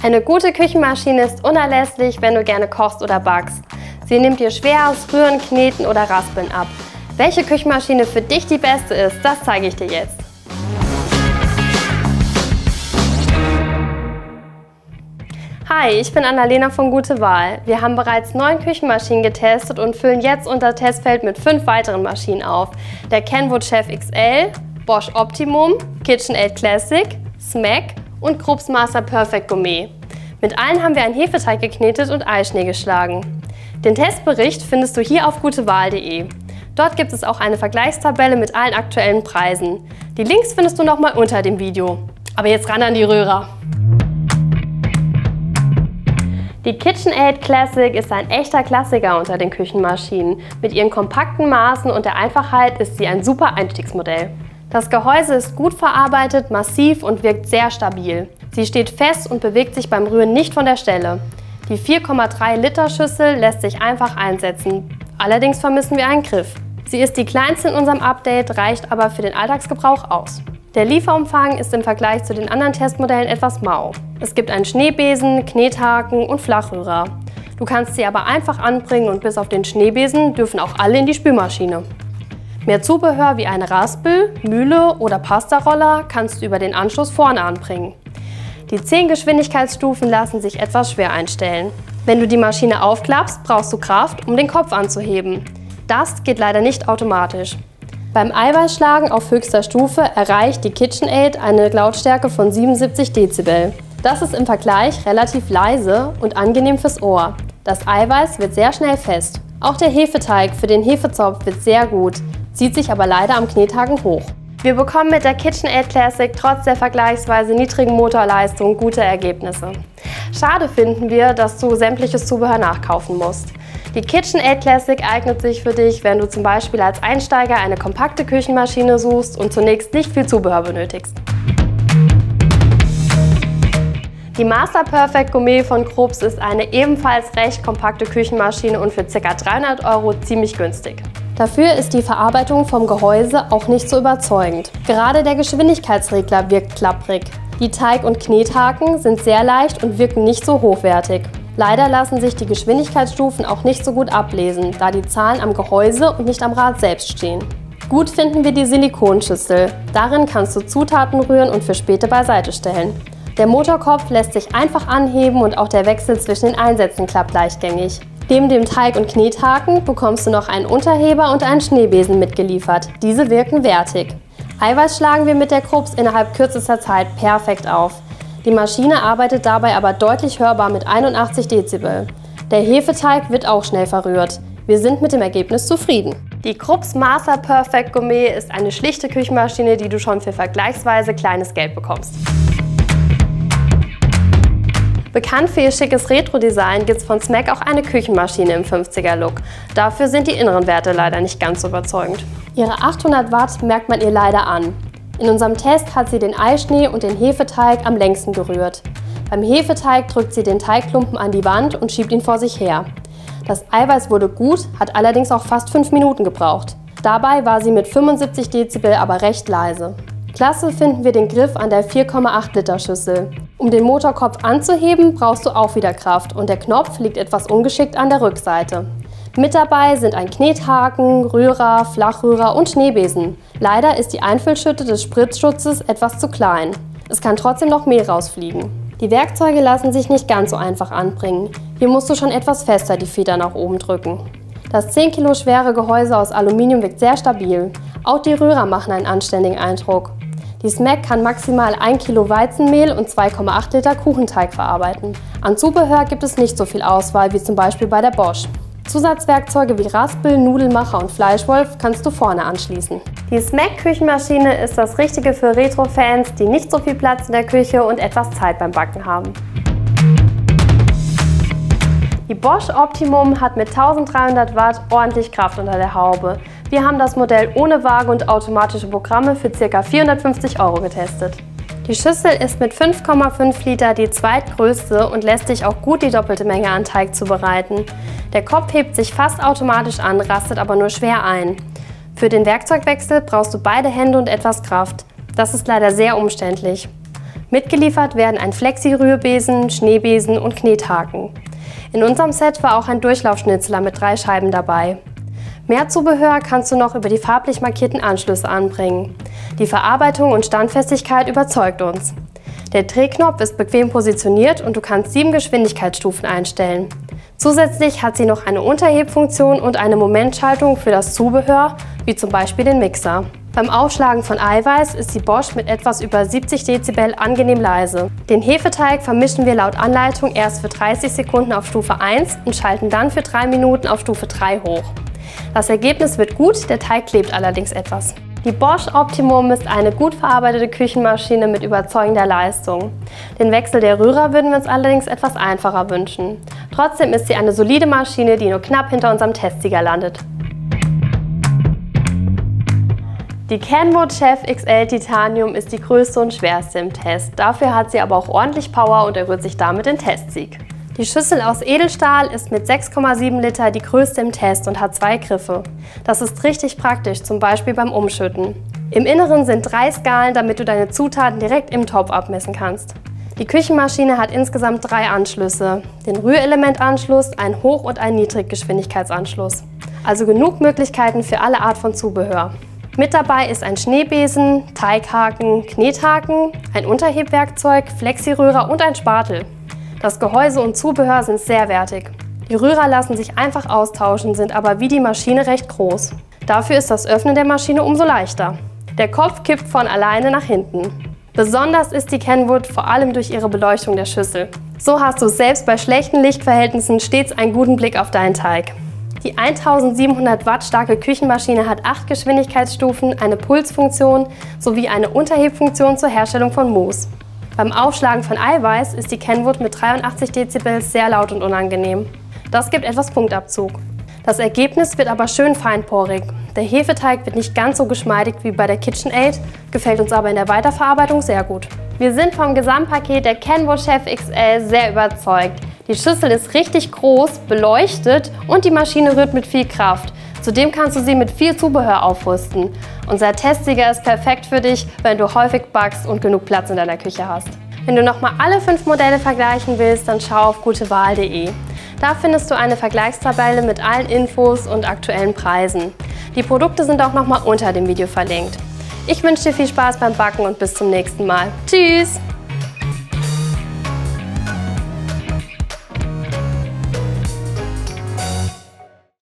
Eine gute Küchenmaschine ist unerlässlich, wenn du gerne kochst oder backst. Sie nimmt dir schweres Rühren, Kneten oder Raspeln ab. Welche Küchenmaschine für dich die beste ist, das zeige ich dir jetzt. Hi, ich bin Annalena von Gute Wahl. Wir haben bereits neun Küchenmaschinen getestet und füllen jetzt unser Testfeld mit fünf weiteren Maschinen auf. Der Kenwood Chef XL, Bosch Optimum, KitchenAid Classic, Smack und Krups Master Perfect Gourmet. Mit allen haben wir einen Hefeteig geknetet und Eischnee geschlagen. Den Testbericht findest du hier auf gutewahl.de. Dort gibt es auch eine Vergleichstabelle mit allen aktuellen Preisen. Die Links findest du nochmal unter dem Video. Aber jetzt ran an die Röhrer! Die KitchenAid Classic ist ein echter Klassiker unter den Küchenmaschinen. Mit ihren kompakten Maßen und der Einfachheit ist sie ein super Einstiegsmodell. Das Gehäuse ist gut verarbeitet, massiv und wirkt sehr stabil. Sie steht fest und bewegt sich beim Rühren nicht von der Stelle. Die 4,3 Liter Schüssel lässt sich einfach einsetzen. Allerdings vermissen wir einen Griff. Sie ist die kleinste in unserem Update, reicht aber für den Alltagsgebrauch aus. Der Lieferumfang ist im Vergleich zu den anderen Testmodellen etwas mau. Es gibt einen Schneebesen, Knethaken und Flachrührer. Du kannst sie aber einfach anbringen und bis auf den Schneebesen dürfen auch alle in die Spülmaschine. Mehr Zubehör wie eine Raspel, Mühle oder Pastaroller kannst du über den Anschluss vorne anbringen. Die 10 Geschwindigkeitsstufen lassen sich etwas schwer einstellen. Wenn du die Maschine aufklappst, brauchst du Kraft, um den Kopf anzuheben. Das geht leider nicht automatisch. Beim Eiweißschlagen auf höchster Stufe erreicht die KitchenAid eine Lautstärke von 77 Dezibel. Das ist im Vergleich relativ leise und angenehm fürs Ohr. Das Eiweiß wird sehr schnell fest. Auch der Hefeteig für den Hefezopf wird sehr gut zieht sich aber leider am Knethaken hoch. Wir bekommen mit der KitchenAid Classic trotz der vergleichsweise niedrigen Motorleistung gute Ergebnisse. Schade finden wir, dass du sämtliches Zubehör nachkaufen musst. Die KitchenAid Classic eignet sich für dich, wenn du zum Beispiel als Einsteiger eine kompakte Küchenmaschine suchst und zunächst nicht viel Zubehör benötigst. Die Master Perfect Gourmet von Krups ist eine ebenfalls recht kompakte Küchenmaschine und für ca. 300 Euro ziemlich günstig. Dafür ist die Verarbeitung vom Gehäuse auch nicht so überzeugend. Gerade der Geschwindigkeitsregler wirkt klapprig. Die Teig- und Knethaken sind sehr leicht und wirken nicht so hochwertig. Leider lassen sich die Geschwindigkeitsstufen auch nicht so gut ablesen, da die Zahlen am Gehäuse und nicht am Rad selbst stehen. Gut finden wir die Silikonschüssel. Darin kannst du Zutaten rühren und für später beiseite stellen. Der Motorkopf lässt sich einfach anheben und auch der Wechsel zwischen den Einsätzen klappt leichtgängig. Neben dem Teig- und Knethaken bekommst du noch einen Unterheber und einen Schneebesen mitgeliefert. Diese wirken wertig. Eiweiß schlagen wir mit der Krups innerhalb kürzester Zeit perfekt auf. Die Maschine arbeitet dabei aber deutlich hörbar mit 81 Dezibel. Der Hefeteig wird auch schnell verrührt. Wir sind mit dem Ergebnis zufrieden. Die Krups Master Perfect Gourmet ist eine schlichte Küchenmaschine, die du schon für vergleichsweise kleines Geld bekommst. Bekannt für ihr schickes Retro-Design gibt es von Smack auch eine Küchenmaschine im 50er-Look. Dafür sind die inneren Werte leider nicht ganz so überzeugend. Ihre 800 Watt merkt man ihr leider an. In unserem Test hat sie den Eischnee und den Hefeteig am längsten gerührt. Beim Hefeteig drückt sie den Teigklumpen an die Wand und schiebt ihn vor sich her. Das Eiweiß wurde gut, hat allerdings auch fast 5 Minuten gebraucht. Dabei war sie mit 75 Dezibel aber recht leise. Klasse finden wir den Griff an der 4,8 Liter Schüssel. Um den Motorkopf anzuheben, brauchst du auch wieder Kraft und der Knopf liegt etwas ungeschickt an der Rückseite. Mit dabei sind ein Knethaken, Rührer, Flachrührer und Schneebesen. Leider ist die Einfüllschütte des Spritzschutzes etwas zu klein. Es kann trotzdem noch Mehl rausfliegen. Die Werkzeuge lassen sich nicht ganz so einfach anbringen. Hier musst du schon etwas fester die Feder nach oben drücken. Das 10 Kilo schwere Gehäuse aus Aluminium wirkt sehr stabil. Auch die Rührer machen einen anständigen Eindruck. Die Smack kann maximal 1 Kilo Weizenmehl und 2,8 Liter Kuchenteig verarbeiten. An Zubehör gibt es nicht so viel Auswahl wie zum Beispiel bei der Bosch. Zusatzwerkzeuge wie Raspel, Nudelmacher und Fleischwolf kannst du vorne anschließen. Die Smack Küchenmaschine ist das Richtige für Retro-Fans, die nicht so viel Platz in der Küche und etwas Zeit beim Backen haben. Die Bosch Optimum hat mit 1300 Watt ordentlich Kraft unter der Haube. Wir haben das Modell ohne Waage und automatische Programme für ca. 450 Euro getestet. Die Schüssel ist mit 5,5 Liter die zweitgrößte und lässt sich auch gut die doppelte Menge an Teig zubereiten. Der Kopf hebt sich fast automatisch an, rastet aber nur schwer ein. Für den Werkzeugwechsel brauchst du beide Hände und etwas Kraft. Das ist leider sehr umständlich. Mitgeliefert werden ein Flexi-Rührbesen, Schneebesen und Knethaken. In unserem Set war auch ein Durchlaufschnitzler mit drei Scheiben dabei. Mehr Zubehör kannst du noch über die farblich markierten Anschlüsse anbringen. Die Verarbeitung und Standfestigkeit überzeugt uns. Der Drehknopf ist bequem positioniert und du kannst sieben Geschwindigkeitsstufen einstellen. Zusätzlich hat sie noch eine Unterhebfunktion und eine Momentschaltung für das Zubehör, wie zum Beispiel den Mixer. Beim Aufschlagen von Eiweiß ist die Bosch mit etwas über 70 Dezibel angenehm leise. Den Hefeteig vermischen wir laut Anleitung erst für 30 Sekunden auf Stufe 1 und schalten dann für 3 Minuten auf Stufe 3 hoch. Das Ergebnis wird gut, der Teig klebt allerdings etwas. Die Bosch Optimum ist eine gut verarbeitete Küchenmaschine mit überzeugender Leistung. Den Wechsel der Rührer würden wir uns allerdings etwas einfacher wünschen. Trotzdem ist sie eine solide Maschine, die nur knapp hinter unserem Testsieger landet. Die Kenwood Chef XL Titanium ist die größte und schwerste im Test. Dafür hat sie aber auch ordentlich Power und erhöht sich damit den Testsieg. Die Schüssel aus Edelstahl ist mit 6,7 Liter die größte im Test und hat zwei Griffe. Das ist richtig praktisch, zum Beispiel beim Umschütten. Im Inneren sind drei Skalen, damit du deine Zutaten direkt im Topf abmessen kannst. Die Küchenmaschine hat insgesamt drei Anschlüsse. Den Rührelementanschluss, einen Hoch- und einen Niedriggeschwindigkeitsanschluss. Also genug Möglichkeiten für alle Art von Zubehör. Mit dabei ist ein Schneebesen, Teighaken, Knethaken, ein Unterhebwerkzeug, Flexiröhrer und ein Spatel. Das Gehäuse und Zubehör sind sehr wertig. Die Rührer lassen sich einfach austauschen, sind aber wie die Maschine recht groß. Dafür ist das Öffnen der Maschine umso leichter. Der Kopf kippt von alleine nach hinten. Besonders ist die Kenwood vor allem durch ihre Beleuchtung der Schüssel. So hast du selbst bei schlechten Lichtverhältnissen stets einen guten Blick auf deinen Teig. Die 1700 Watt starke Küchenmaschine hat acht Geschwindigkeitsstufen, eine Pulsfunktion sowie eine Unterhebfunktion zur Herstellung von Mousse. Beim Aufschlagen von Eiweiß ist die Kenwood mit 83 Dezibel sehr laut und unangenehm. Das gibt etwas Punktabzug. Das Ergebnis wird aber schön feinporig. Der Hefeteig wird nicht ganz so geschmeidig wie bei der KitchenAid, gefällt uns aber in der Weiterverarbeitung sehr gut. Wir sind vom Gesamtpaket der Kenwood Chef XL sehr überzeugt. Die Schüssel ist richtig groß, beleuchtet und die Maschine rührt mit viel Kraft. Zudem kannst du sie mit viel Zubehör aufrüsten. Unser Testsieger ist perfekt für dich, wenn du häufig backst und genug Platz in deiner Küche hast. Wenn du nochmal alle fünf Modelle vergleichen willst, dann schau auf gutewahl.de. Da findest du eine Vergleichstabelle mit allen Infos und aktuellen Preisen. Die Produkte sind auch nochmal unter dem Video verlinkt. Ich wünsche dir viel Spaß beim Backen und bis zum nächsten Mal. Tschüss!